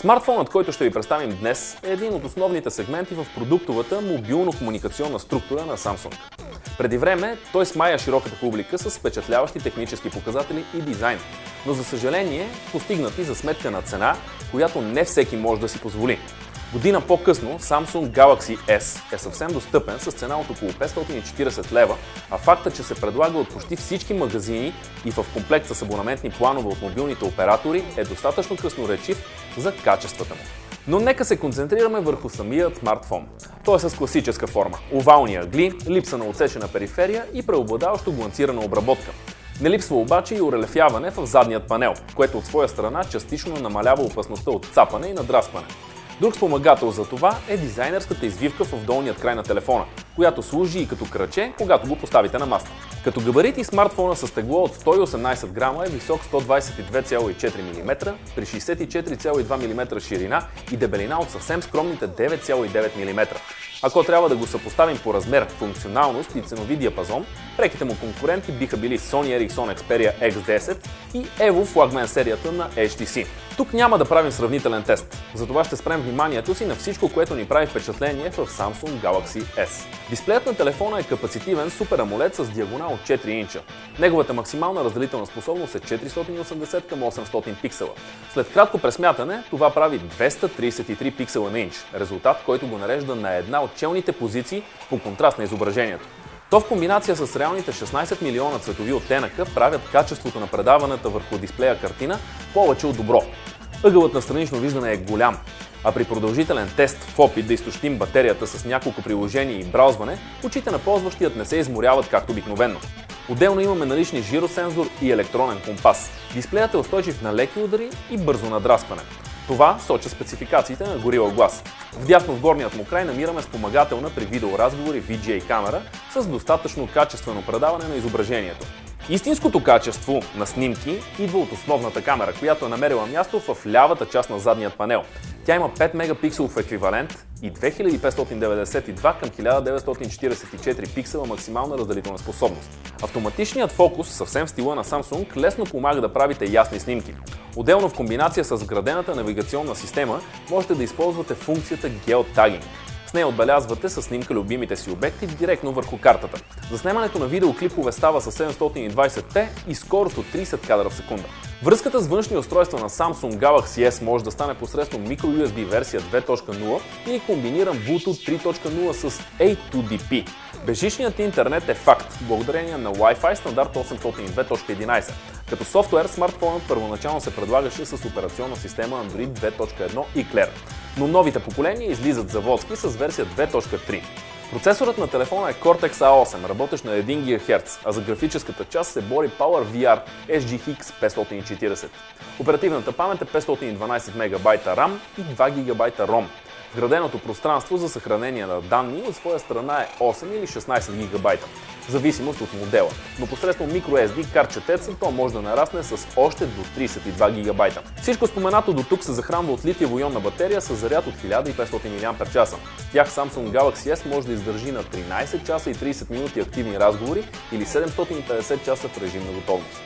Смартфонът, който ще ви представим днес, е един от основните сегменти в продуктовата мобилно-комуникационна структура на Samsung. Преди време той смая широката публика с впечатляващи технически показатели и дизайн, но за съжаление постигнати за сметка на цена, която не всеки може да си позволи. Година по-късно Samsung Galaxy S е съвсем достъпен с цена от около 540 лева, а факта, че се предлага от почти всички магазини и в комплект с абонаментни планове от мобилните оператори е достатъчно красноречив за качествата му. Но нека се концентрираме върху самият смартфон. Той е с класическа форма, овални ъгли, липса на отсечена периферия и преобладаващо гланцирана обработка. Не липсва обаче и урелефяване в задният панел, което от своя страна частично намалява опасността от цапане и надраскване. Друг спомагател за това е дизайнерската извивка в долният край на телефона, която служи и като кръче, когато го поставите на маста. Като габарити смартфона с тегло от 118 грама е висок 122,4 мм при 64,2 мм ширина и дебелина от съвсем скромните 9,9 мм. Ако трябва да го съпоставим по размер, функционалност и ценови диапазон, преките му конкуренти биха били Sony Ericsson Xperia X10 и Evo флагмен серията на HTC. Тук няма да правим сравнителен тест, затова ще спрем вниманието си на всичко, което ни прави впечатление в Samsung Galaxy S. Дисплеят на телефона е капацитивен Super AMOLED с диагонал от 4 инча. Неговата максимална разделителна способност е 480 към 800 пиксела. След кратко пресмятане, това прави 233 пиксела на инч, резултат, който го нарежда на една от челните позиции по контраст на изображението. То в комбинация с реалните 16 милиона цветови оттенъка правят качеството на предаваната върху дисплея картина повече от добро. Ъгълът на странично виждане е голям, а при продължителен тест в опит да изтощим батерията с няколко приложения и браузване, очите на ползващият не се изморяват както обикновенно. Отделно имаме налични жиросензор и електронен компас. Дисплеят е устойчив на леки удари и бързо надраскване. Това соча спецификациите на Gorilla Glass. Вдясно в горният му край намираме спомагателна при видеоразговори VGA камера с достатъчно качествено предаване на изображението. Истинското качество на снимки идва от основната камера, която е намерила място в лявата част на задният панел. Тя има 5 мегапикселов еквивалент и 2592 към 1944 пиксела максимална разделителна способност. Автоматичният фокус, съвсем в стила на Samsung, лесно помага да правите ясни снимки. Отделно в комбинация с вградената навигационна система можете да използвате функцията Geotagging. С нея отбелязвате със снимка любимите си обекти директно върху картата. За снимането на видеоклипове става с 720p и скорост от 30 кадра в секунда. Връзката с външни устройства на Samsung Galaxy S може да стане посредством microUSB версия 2.0 или комбиниран Bluetooth 3.0 с A2DP. Бежичният интернет е факт, благодарение на Wi-Fi стандарт 802.11. Като софтуер, смартфонът първоначално се предлагаше с операционна система Android 2.1 и Claire, но новите поколения излизат заводски с версия 2.3. Процесорът на телефона е Cortex A8, работещ на 1 ГГц, а за графическата част се бори PowerVR SGX 540. Оперативната памет е 512 МБ RAM и 2 ГБ ROM. Вграденото пространство за съхранение на данни от своя страна е 8 или 16 гигабайта, в зависимост от модела, но посредством microSD карчетеца то може да нарасне с още до 32 гигабайта. Всичко споменато до тук се захранва от литиево-ионна батерия с заряд от 1500 мАч. С тях Samsung Galaxy S може да издържи на 13 часа и 30 минути активни разговори или 750 часа в режим на готовност.